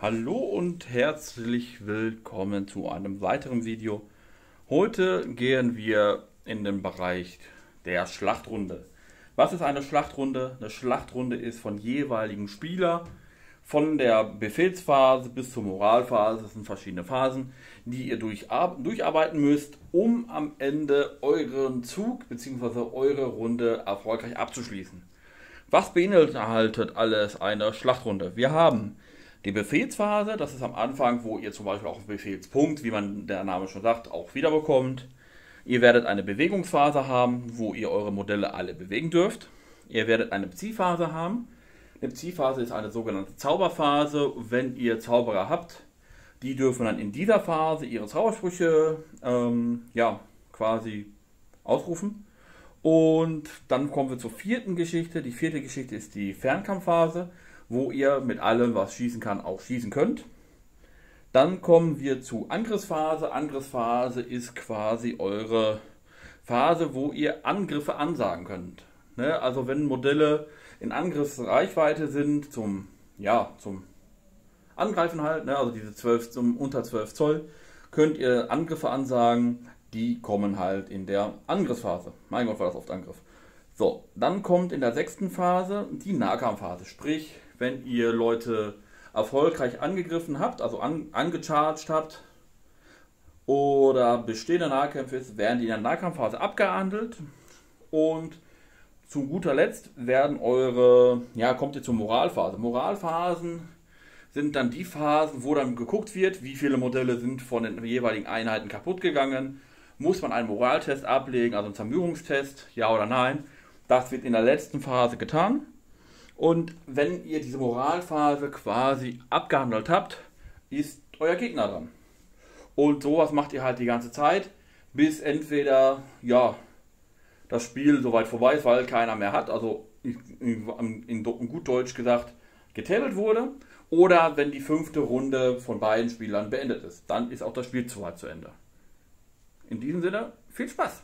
Hallo und herzlich willkommen zu einem weiteren Video. Heute gehen wir in den Bereich der Schlachtrunde. Was ist eine Schlachtrunde? Eine Schlachtrunde ist von jeweiligen Spieler von der Befehlsphase bis zur Moralphase, das sind verschiedene Phasen, die ihr durcharbeiten müsst, um am Ende euren Zug bzw. eure Runde erfolgreich abzuschließen. Was beinhaltet alles eine Schlachtrunde? Wir haben die Befehlsphase, das ist am Anfang, wo ihr zum Beispiel auch Befehlspunkt, wie man der Name schon sagt, auch wiederbekommt. Ihr werdet eine Bewegungsphase haben, wo ihr eure Modelle alle bewegen dürft. Ihr werdet eine Zielphase haben. Eine Zielphase ist eine sogenannte Zauberphase. Wenn ihr Zauberer habt, die dürfen dann in dieser Phase ihre Zaubersprüche ähm, ja, quasi ausrufen. Und dann kommen wir zur vierten Geschichte. Die vierte Geschichte ist die Fernkampfphase wo ihr mit allem, was schießen kann, auch schießen könnt. Dann kommen wir zu Angriffsphase. Angriffsphase ist quasi eure Phase, wo ihr Angriffe ansagen könnt. Ne? Also wenn Modelle in Angriffsreichweite sind zum, ja, zum Angreifen halt, ne? also diese 12 zum unter 12 Zoll, könnt ihr Angriffe ansagen, die kommen halt in der Angriffsphase. Mein Gott, war das oft Angriff. So, dann kommt in der sechsten Phase die Nahkampfphase, sprich wenn ihr Leute erfolgreich angegriffen habt, also an, angecharged habt oder bestehende Nahkämpfe ist, werden die in der Nahkampfphase abgehandelt und zu guter Letzt werden eure, ja, kommt ihr zur Moralphase. Moralphasen sind dann die Phasen, wo dann geguckt wird, wie viele Modelle sind von den jeweiligen Einheiten kaputt gegangen. Muss man einen Moraltest ablegen, also einen Zermürbungstest, ja oder nein. Das wird in der letzten Phase getan. Und wenn ihr diese Moralphase quasi abgehandelt habt, ist euer Gegner dran. Und sowas macht ihr halt die ganze Zeit, bis entweder ja das Spiel soweit vorbei ist, weil keiner mehr hat, also in, gut Deutsch gesagt getabelt wurde, oder wenn die fünfte Runde von beiden Spielern beendet ist. Dann ist auch das Spiel zu weit zu Ende. In diesem Sinne, viel Spaß!